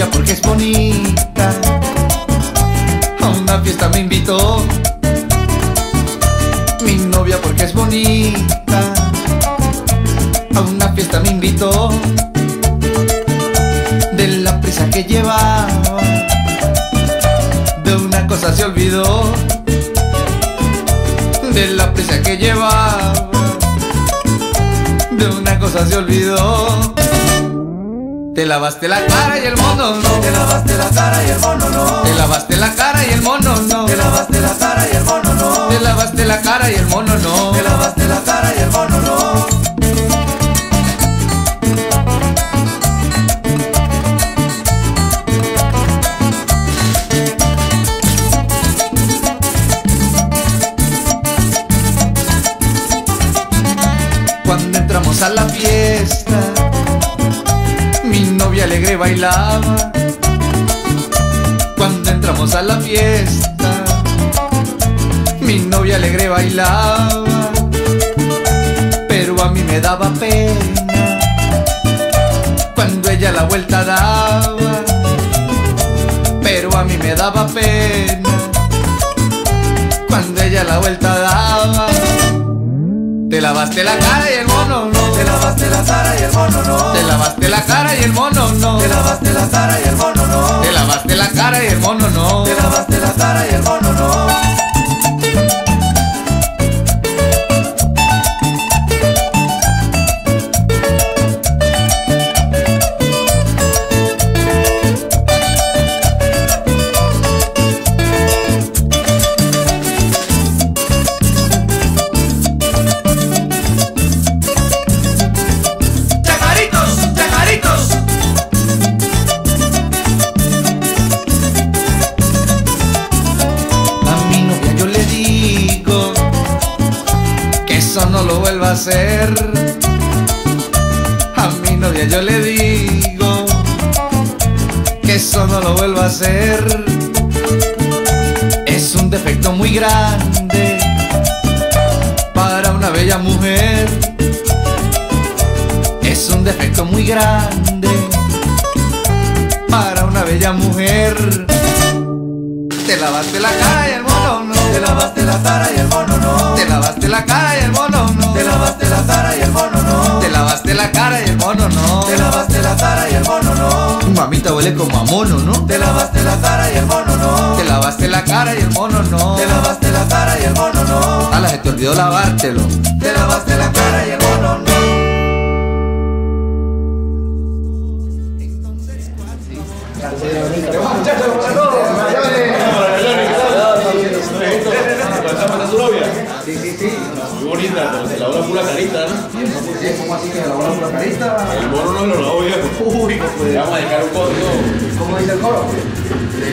novia porque es bonita. A una fiesta me invitó. Mi novia porque es bonita. A una fiesta me invitó. De la prisa que llevaba. De una cosa se olvidó. De la prisa que llevaba. De una cosa se olvidó. Te lavaste la cara y el mono no. Te lavaste la cara y el mono no. Te lavaste la cara y el mono no. Te lavaste la cara y el mono no. Te lavaste la cara y el mono no. Te lavaste la cara y el mono no. Cuando entramos a la fiesta, novia alegre bailaba. Cuando entramos a la fiesta, mi novia alegre bailaba. Pero a mí me daba pena cuando ella la vuelta daba. Pero a mí me daba pena cuando ella la vuelta daba. Te lavaste la cara la cara y el mono no. Te lavaste la cara y el mono no. Te lavaste la cara y el mono no. Te lavaste la cara y el mono no. Te lavaste la cara y el mono no. Eso no lo vuelva a hacer. A mi novia yo le digo que eso no lo vuelva a hacer. Es un defecto muy grande para una bella mujer. Es un defecto muy grande para una bella mujer. Te lavaste la cara y el mono no. Te lavaste la cara y el mono no. Te lavaste la cara y el mono Mamita huele como a mono, ¿no? Te lavaste la cara y el mono no. Te lavaste la cara y el mono no. Te lavaste la cara y el mono no. Ala, se te olvidó lavártelo. Te lavaste la ¿Cómo así que lavó la carita? El mono no lo lavó viejo. Uy. Le vamos a dejar un código. ¿Cómo dice el coro? Le